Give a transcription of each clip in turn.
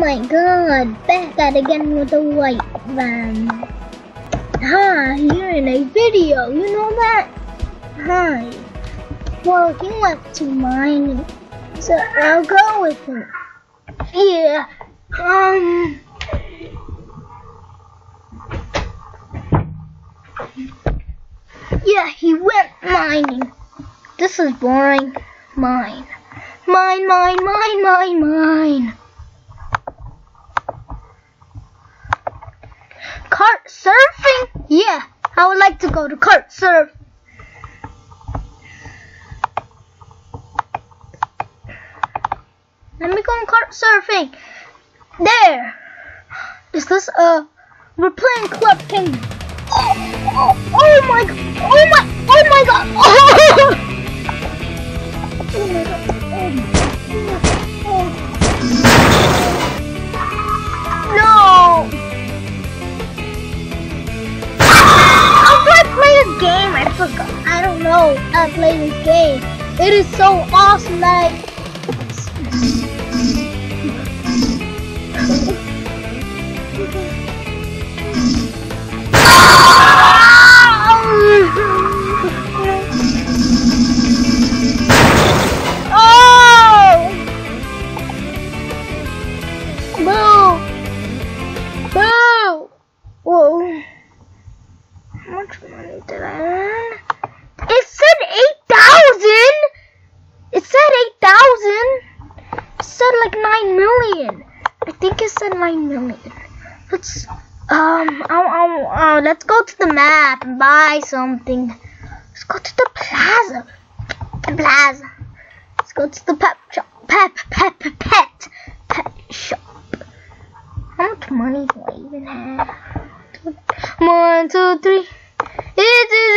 my god, back at again with the white van. Hi, you're in a video, you know that? Hi. Well, he went to mine, so I'll go with him. Yeah, um... Yeah, he went mining. This is boring. Mine. Mine, mine, mine, mine, mine. Kart surfing? Yeah, I would like to go to cart surf. Let me go on cart surfing. There. Is this uh we're playing Club Penguin. Oh, oh, oh my god. Oh my oh my god. Oh, oh my god. Oh, no. Game? I forgot. I don't know how to play this game. It is so awesome that It said 8,000! It said 8,000! It said like 9 million. I think it said 9 million. Let's, um, I'll, I'll, uh, let's go to the map and buy something. Let's go to the plaza. The plaza. Let's go to the pet shop. Pet, pet, pet, pet, pet shop. How much money do I even have? One, two, three.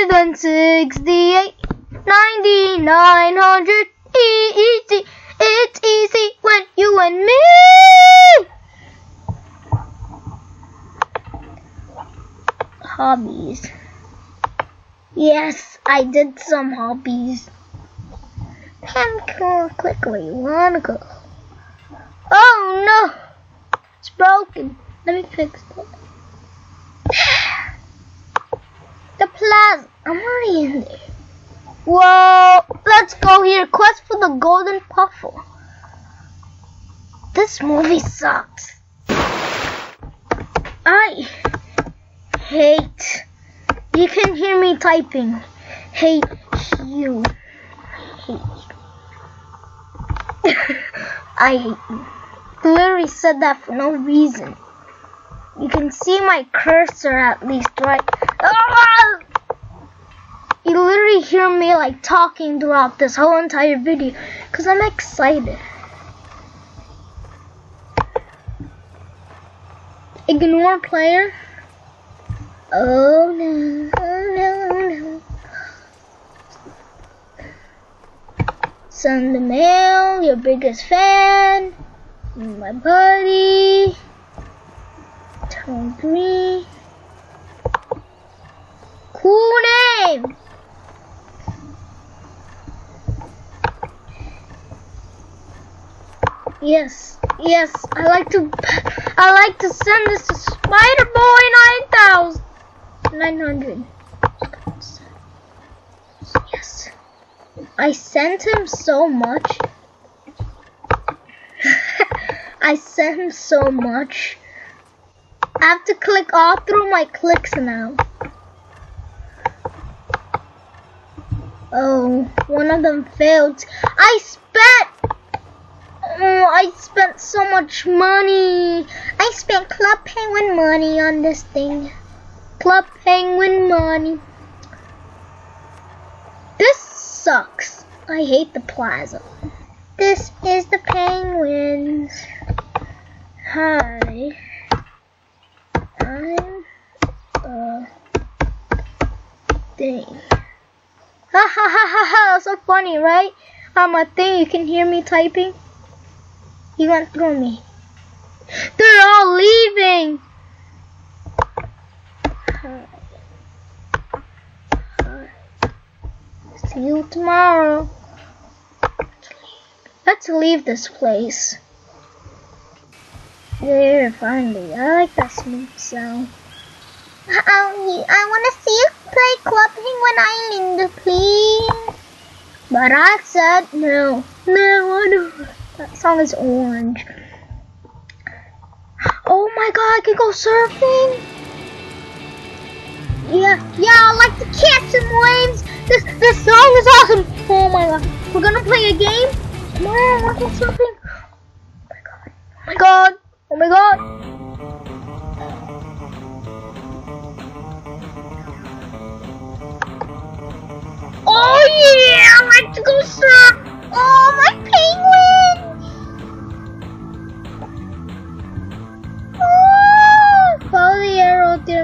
It is one sixty-eight, ninety, nine hundred. Easy, it's easy when you and me. Hobbies. Yes, I did some hobbies. Go quickly. Wanna go? Oh no! It's broken. Let me fix it. The plaza. I'm already in there. Whoa! Let's go here. Quest for the golden puffle. This movie sucks. I hate. You can hear me typing. Hate you. Hate you. I literally said that for no reason. You can see my cursor at least, right? Ah! You literally hear me like talking throughout this whole entire video because I'm excited. Ignore player. Oh no, oh no, oh, no. Send the mail, your biggest fan, my buddy, Yes, yes, I like to, I like to send this to Spider Boy 9000, 900. Yes. I sent him so much. I sent him so much. I have to click all through my clicks now. Oh, one of them failed. I spent. Oh, I spent so much money. I spent Club Penguin money on this thing. Club Penguin money. This sucks. I hate the plaza. This is the Penguins. Hi. I'm a thing. Ha ha ha ha ha, so funny, right? I'm a thing, you can hear me typing. He went through me. They're all leaving! Hi. See you tomorrow. Let's leave this place. There, finally. I like that smooth sound. I want to see you play Club Penguin Island, please. But I said no. No, I don't. That song is orange. Oh my god, I can go surfing? Yeah, yeah, I like to catch some waves. This this song is awesome. Oh my god. We're gonna play a game? On, I wanna go surfing. Oh my god. Oh my god. Oh my god. Oh yeah, I like to go surf. Oh my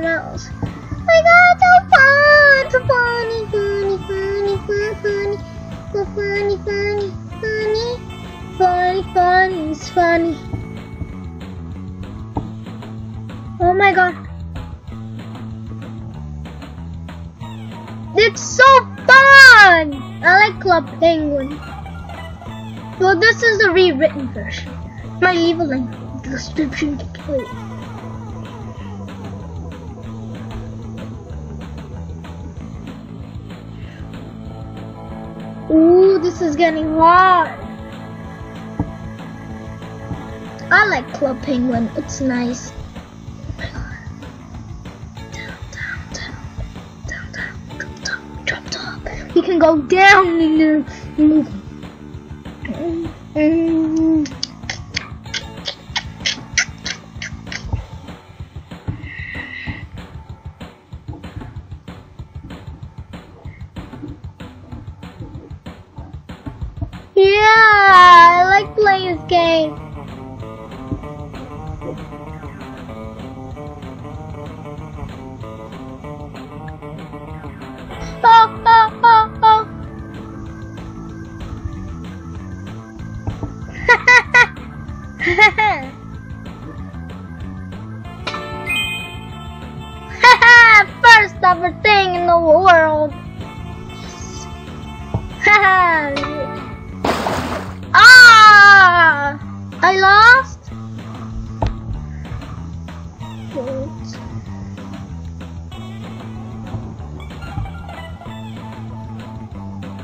the mouse. Oh my god, so fun! So funny, funny, funny, funny, so funny, funny, funny, funny, funny, it's funny. Oh my god. It's so fun! I like Club Penguin. Well, this is the rewritten version. Might leave a link in the description to play this is getting hard. I like Club Penguin. It's nice. You can go down in the. This game. I lost?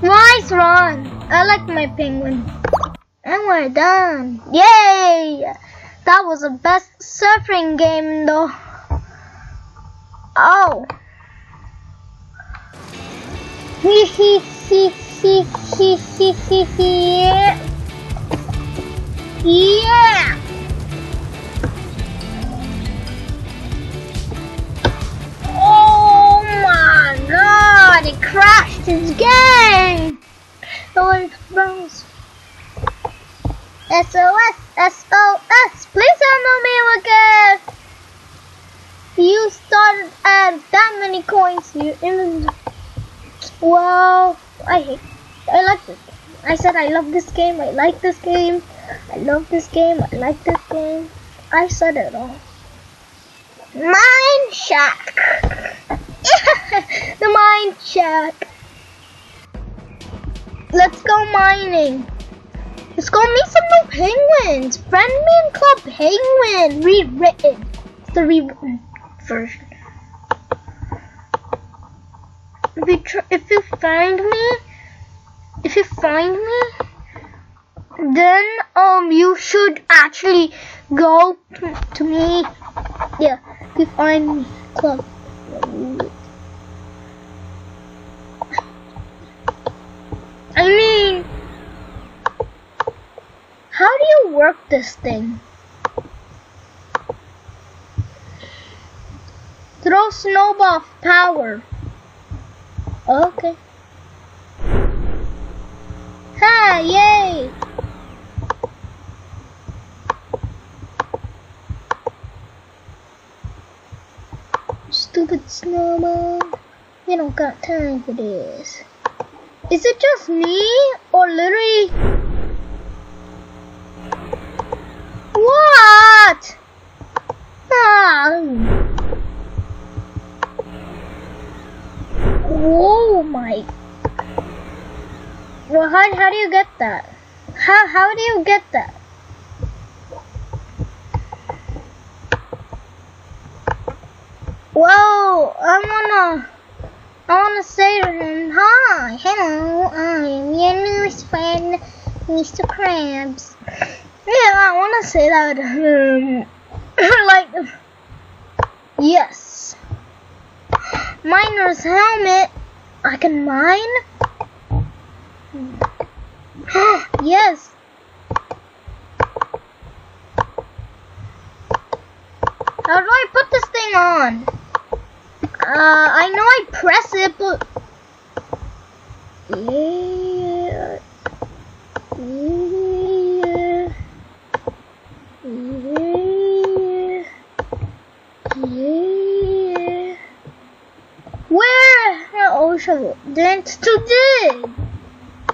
Nice run! I like my penguin. And we're done. Yay! That was the best surfing game though. Oh. Hee hee hee hee hee hee hee hee. Yeah. Oh my god, it crashed his game. Oh, bounce. SOS, SOS, please help me again. You started at that many coins you even. Wow, I hate. I like this. I said I love this game. I like this game. I love this game. I like this game. I said it all. Mine Shack. the Mine Shack. Let's go mining. Let's go meet some new penguins. Friend me and Club Penguin. Rewritten. It's the rewritten version. If you, if you find me, if you find me, then um you should actually go to, to me. Yeah, you find me, Club. I mean, how do you work this thing? Throw snowball power. Okay. Ha! Yay! got time for this. Is it just me or literally? What? Ah. Oh my. Well, how, how do you get that? How, how do you get that? Whoa, I'm gonna. I wanna say to him, hi, hello, I'm your newest friend, Mr. Krabs. Yeah, I wanna say that to him. like, yes. Miner's helmet. I can mine. yes. How do I put this thing on? Uh, I know I press it, but... Yeah. Yeah. Yeah. Yeah. Where? Oh, shovel. Dance to dig.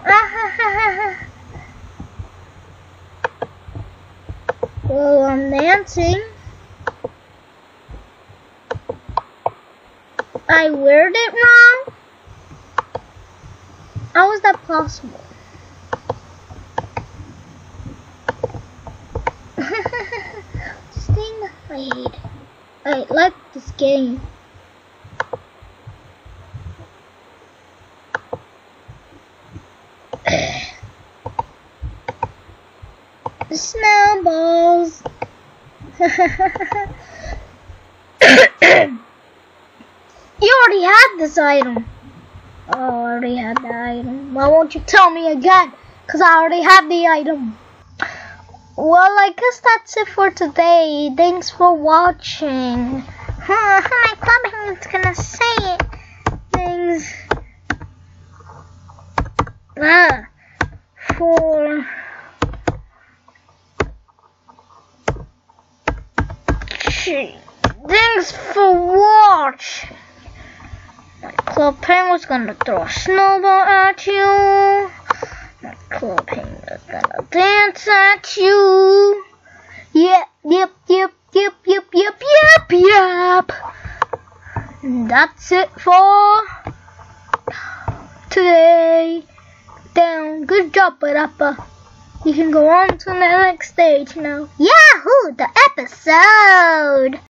well, I'm dancing. I worded it wrong? How is that possible? this thing I hate. I like this game. Snowballs. You already had this item. Oh, I already had the item. Why won't you tell me again? Because I already had the item. Well, I guess that's it for today. Thanks for watching. Huh, my club is gonna say it. Things. Ah, for. Thanks for watching. Club penguin's gonna throw a snowball at you. Club penguin's gonna dance at you. Yep, yep, yep, yep, yep, yep, yep, yep. That's it for today. Down. Good job, PaRappa. You can go on to the next stage now. Yahoo! The episode!